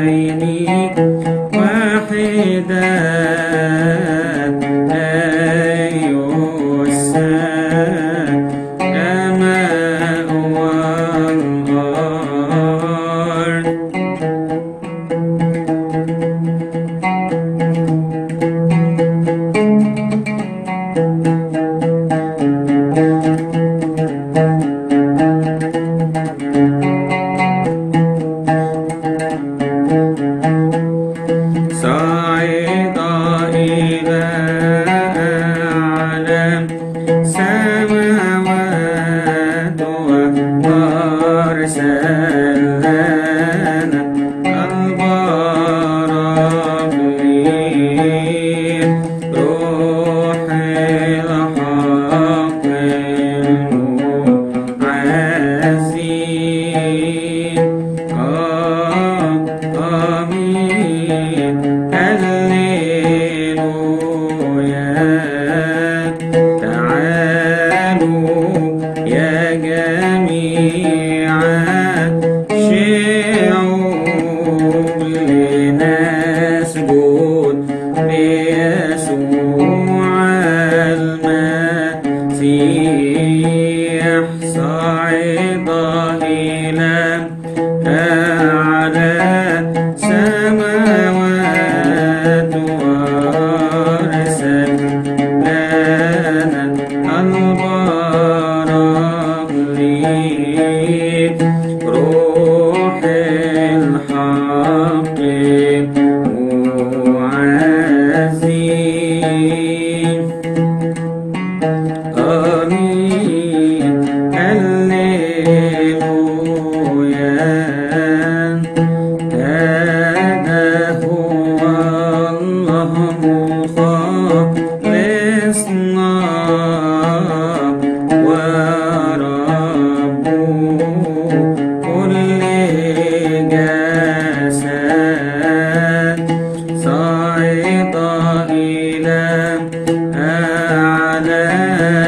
爱你。Sam, I'm Sai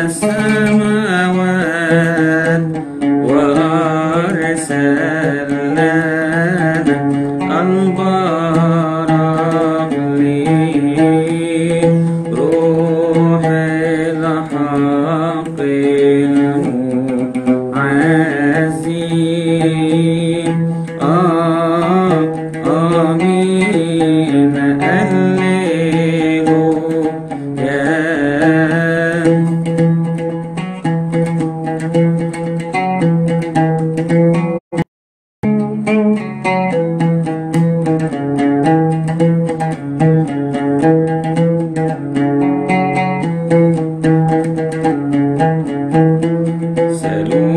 السماوات وأرسلنا أنظار روح الحق المعزين. آمين. أهله يا said